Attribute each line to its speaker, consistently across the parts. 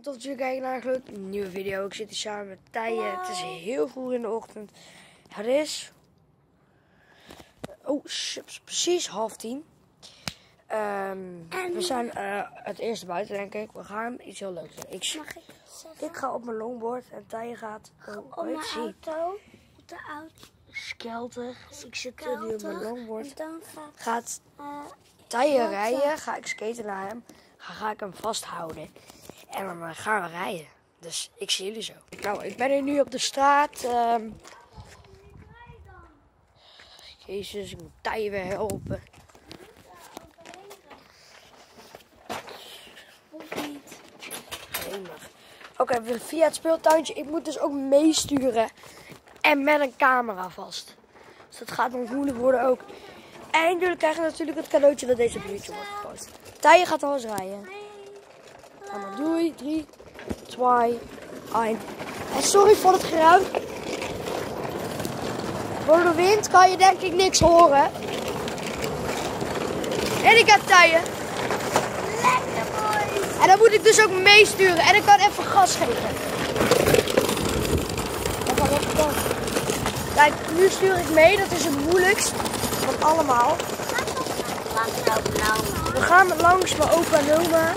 Speaker 1: En tot jullie kijken naar een nieuwe video. Ik zit hier samen met Tije. Het is heel vroeg in de ochtend. Het is... Oh, precies half tien. Ehm, we zijn eh, het eerste buiten, denk ik. We gaan iets heel leuks doen. Ik,
Speaker 2: Mag ik
Speaker 1: ik ga op mijn longboard en Tije gaat... Oh,
Speaker 2: op mijn auto. Op de auto.
Speaker 1: Skelter. Ik zit er nu op mijn longboard.
Speaker 2: dan gaat...
Speaker 1: Gaat
Speaker 2: eh,
Speaker 1: Tije
Speaker 2: Wat,
Speaker 1: rijden, ga ik skaten naar hem. Ga, ga ik hem vasthouden. En dan gaan we rijden. Dus ik zie jullie zo. Nou, ik ben hier nu op de straat. ehm. Jezus, ik moet Tije weer helpen. Oké, we- via het speeltuintje. Ik moet dus ook meesturen. En met een camera vast. Dus dat gaat nog moeilijk worden ook. En jullie krijgen natuurlijk het cadeautje dat deze YouTube wordt gepost. Tije gaat al eens rijden. Allemaal doei. 3, 2, 1. En sorry voor het geruim. Door de wind kan je denk ik niks horen. En ik heb Tije.
Speaker 2: Lekker boys.
Speaker 1: En dan moet ik dus ook meesturen. En ik kan even gas geven. Kijk, nu stuur ik mee. Dat is het moeilijkst van allemaal.
Speaker 2: Lopen nou.
Speaker 1: We gaan langs mijn opa en oma.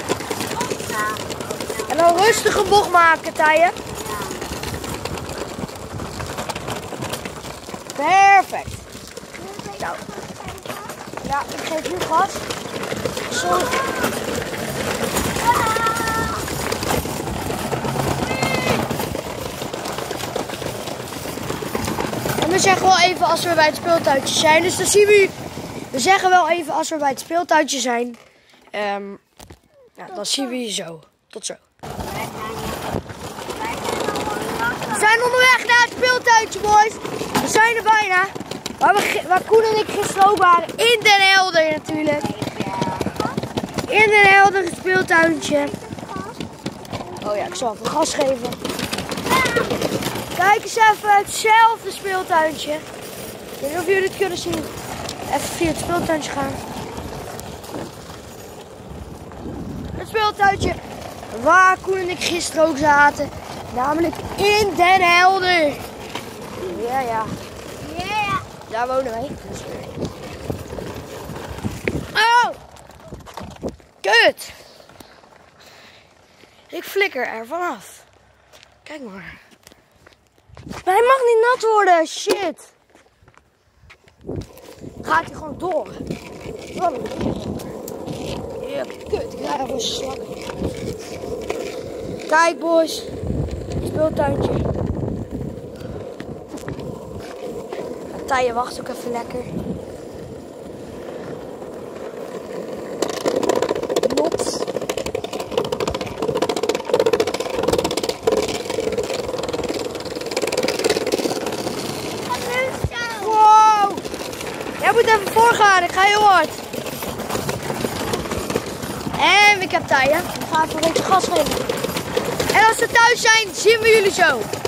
Speaker 1: En dan rustig een bocht maken, Tije. Perfect. Nou. Ja, ik geef nu gas. Zo. En we zeggen wel even als we bij het speeltuintje zijn. Dus dan zien we. We zeggen wel even als we bij het speeltuintje zijn. Ehm, ja, dan zien we je zo. Tot zo. We zijn onderweg naar het speeltuintje, boys. We zijn er bijna. Waar, we, waar Koen en ik gisteren ook waren. In Den Helder natuurlijk. In Den Helder het speeltuintje. Oh ja, ik zal even gas geven. Kijk eens even, hetzelfde speeltuintje. Ik weet niet of jullie het kunnen zien. Even via het speeltuintje gaan. Het speeltuintje waar Koen en ik gisteren ook zaten. Namelijk in Den Helder. Ja, ja.
Speaker 2: Ja.
Speaker 1: Daar wonen wij. Oh! Kut! Ik flikker er vanaf. Kijk maar. Hij mag niet nat worden, shit. Gaat hij gewoon door. Ja, kut, ik krijg even slag. Kijk, boys. Speeltuintje. Tije wacht ook even lekker. Not. Wow! Jij moet even voorgaan, ik ga heel hard. Ik heb Tije. We gaan even een beetje gas geven. En als we thuis zijn, zien we jullie zo.